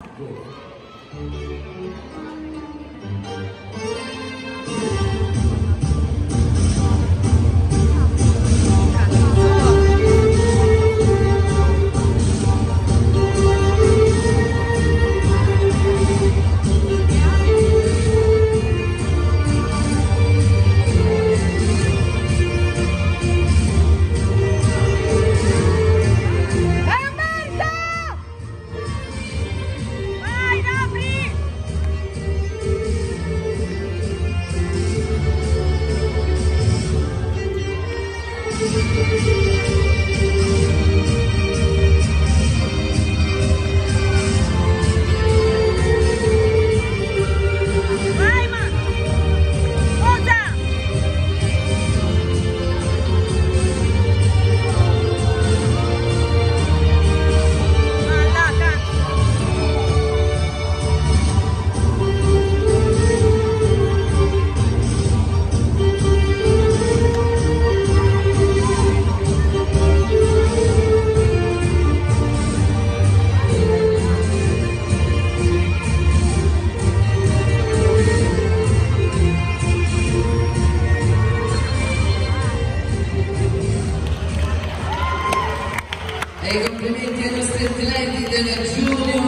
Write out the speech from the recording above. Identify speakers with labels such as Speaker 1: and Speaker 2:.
Speaker 1: Go. E i complimenti ai nostri atleti del Junior